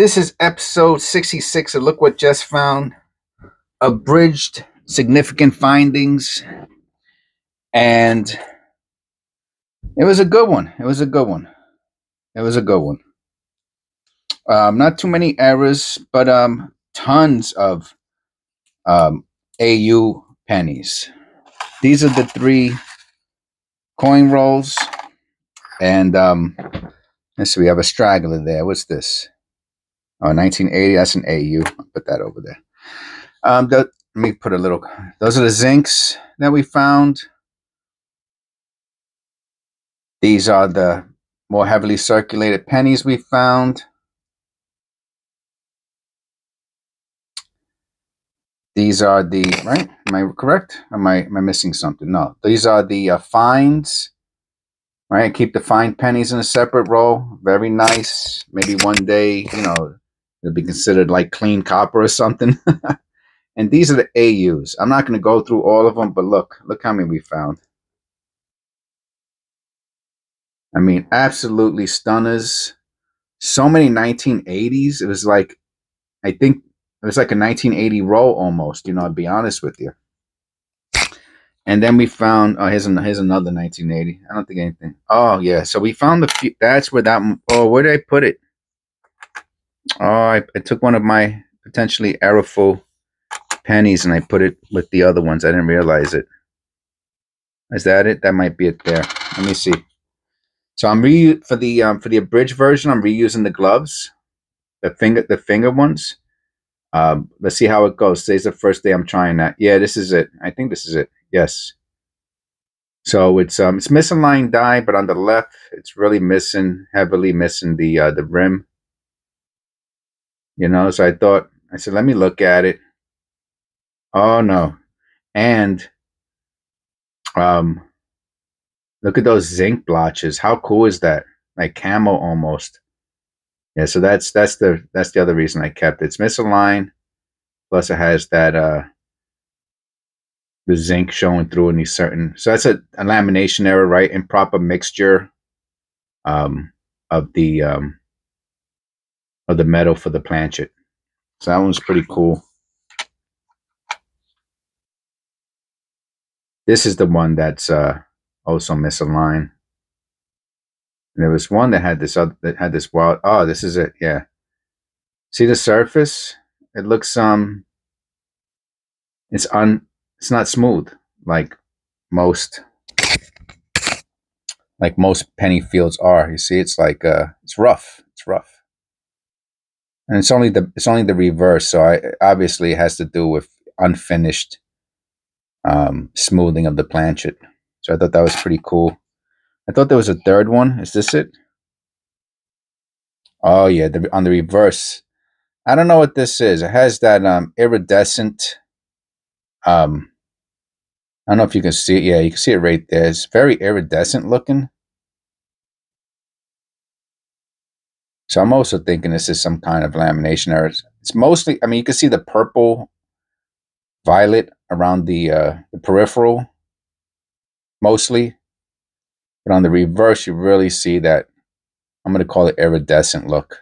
This is episode 66 of Look What Jes Found. Abridged significant findings. And it was a good one. It was a good one. It was a good one. Um, not too many errors, but um, tons of um, AU pennies. These are the three coin rolls. And um, let's see, we have a straggler there. What's this? Oh, 1980. That's an AU. I'll put that over there. Um, let me put a little. Those are the zincs that we found. These are the more heavily circulated pennies we found. These are the right. Am I correct? Am I am I missing something? No. These are the uh, fines. Right. Keep the fine pennies in a separate row. Very nice. Maybe one day, you know, it'll be considered like clean copper or something. and these are the AUs. I'm not going to go through all of them, but look, look how many we found. I mean, absolutely stunners. So many 1980s. It was like, I think it was like a 1980 roll almost, you know, I'll be honest with you. And then we found, oh, here's, an, here's another 1980. I don't think anything. Oh, yeah. So we found the, few, that's where that, oh, where did I put it? Oh, I, I took one of my potentially errorful pennies and I put it with the other ones. I didn't realize it. Is that it? That might be it there. Let me see. So I'm re for the um, for the abridged version. I'm reusing the gloves, the finger the finger ones. Um, let's see how it goes. Today's the first day I'm trying that. Yeah, this is it. I think this is it. Yes. So it's um it's misaligned die, but on the left it's really missing heavily missing the uh, the rim. You know, so I thought I said let me look at it. Oh no, and um, look at those zinc blotches. How cool is that? Like camo almost. Yeah, so that's that's the that's the other reason I kept it. It's misaligned. Plus, it has that uh the zinc showing through in these certain. So that's a, a lamination error, right? Improper mixture um of the um of the metal for the planchet. So that one's pretty cool. This is the one that's uh also misaligned. And there was one that had this other that had this wild. Oh, this is it. Yeah. See the surface? It looks um. It's un. It's not smooth like most. Like most penny fields are. You see, it's like uh, it's rough. It's rough. And it's only the it's only the reverse. So I obviously it has to do with unfinished um, smoothing of the planchet. So I thought that was pretty cool. I thought there was a third one. Is this it? Oh yeah, the, on the reverse. I don't know what this is. It has that um, iridescent. Um, I don't know if you can see it. Yeah, you can see it right there. It's very iridescent looking. So I'm also thinking this is some kind of lamination error. It's mostly, I mean, you can see the purple, violet around the uh, the peripheral, mostly. But on the reverse, you really see that, I'm going to call it iridescent look.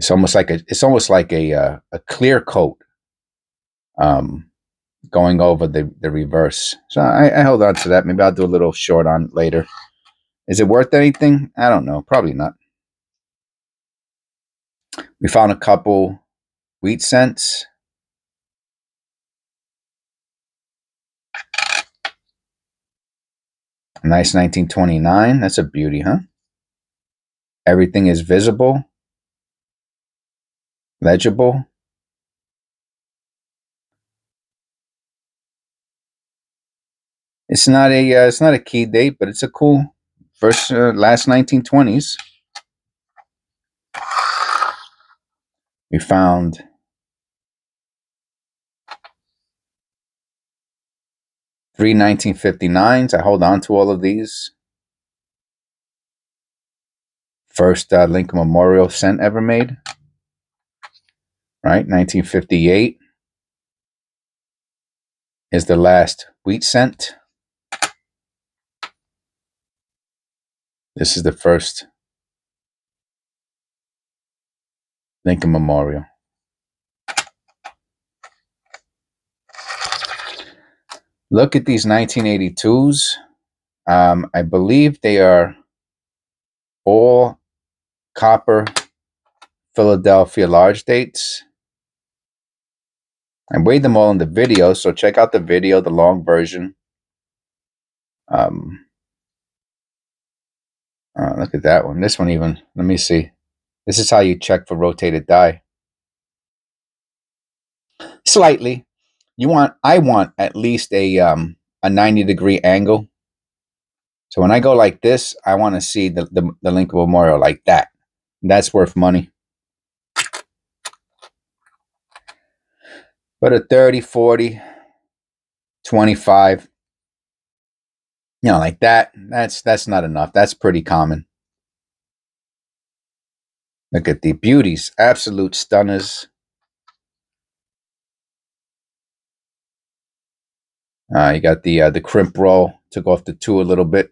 It's almost like a, it's almost like a, uh, a clear coat um, going over the, the reverse. So I, I held on to that. Maybe I'll do a little short on later. Is it worth anything? I don't know. Probably not. We found a couple wheat cents. Nice 1929. That's a beauty, huh? Everything is visible, legible. It's not a uh, it's not a key date, but it's a cool first uh, last 1920s. We found Three 1959s. I hold on to all of these. First uh, Lincoln Memorial cent ever made. Right, 1958 is the last wheat cent. This is the first Lincoln Memorial. Look at these 1982s. Um, I believe they are all copper Philadelphia large dates. I weighed them all in the video, so check out the video, the long version. Um, uh, look at that one. This one even, let me see. This is how you check for rotated die. Slightly. You want, I want at least a, um, a 90 degree angle. So when I go like this, I want to see the, the, the Lincoln Memorial like that. That's worth money. But a 30, 40, 25, you know, like that, that's that's not enough. That's pretty common. Look at the beauties, absolute stunners. Uh, you got the uh, the crimp roll. Took off the two a little bit.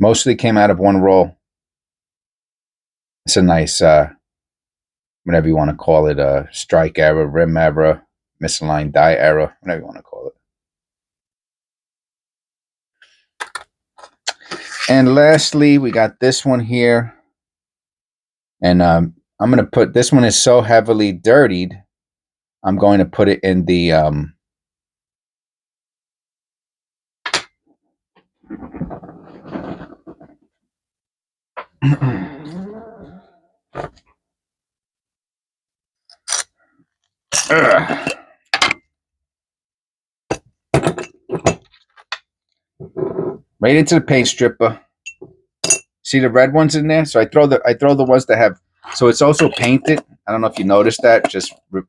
Mostly came out of one roll. It's a nice, uh, whatever you want to call it, a strike error, rim error, misaligned die error, whatever you want to call it. And lastly, we got this one here. And um, I'm going to put, this one is so heavily dirtied, I'm going to put it in the, um, right into the paint stripper. See the red ones in there? So I throw the I throw the ones that have so it's also painted. I don't know if you noticed that. Just not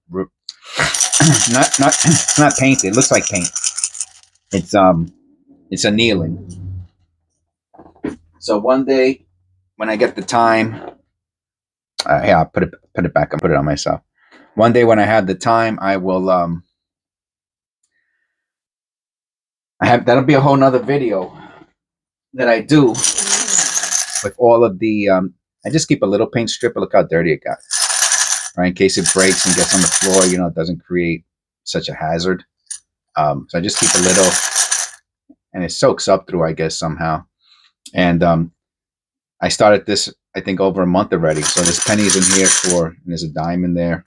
not not painted. It looks like paint. It's um it's annealing. So one day when I get the time, uh, yeah, I'll put it put it back and put it on myself one day when I have the time, I will. Um, I have that'll be a whole nother video that I do with all of the. Um, I just keep a little paint stripper. Look how dirty it got, right? In case it breaks and gets on the floor, you know, it doesn't create such a hazard. Um, so I just keep a little, and it soaks up through, I guess, somehow. And um, I started this, I think, over a month already. So there's pennies in here for, and there's a dime in there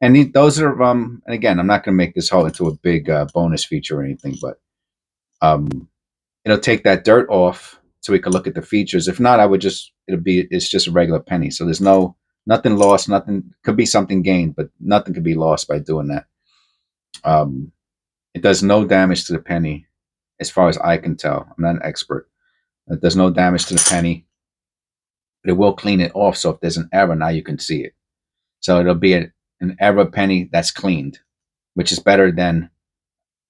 and those are um and again i'm not going to make this whole into a big uh, bonus feature or anything but um it'll take that dirt off so we can look at the features. If not i would just it'll be it's just a regular penny. So there's no nothing lost nothing could be something gained but nothing could be lost by doing that. Um it does no damage to the penny as far as i can tell. I'm not an expert. It does no damage to the penny. But it will clean it off so if there's an error now you can see it. So it'll be a, an error penny that's cleaned, which is better than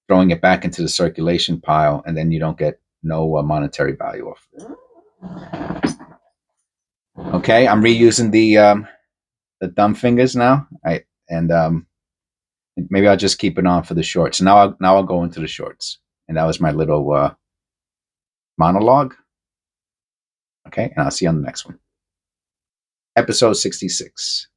throwing it back into the circulation pile and then you don't get no uh, monetary value off. Okay, I'm reusing the um, the thumb fingers now. I and um, maybe I'll just keep it on for the shorts. Now I'll now I'll go into the shorts, and that was my little uh, monologue. Okay, and I'll see you on the next one. Episode 66.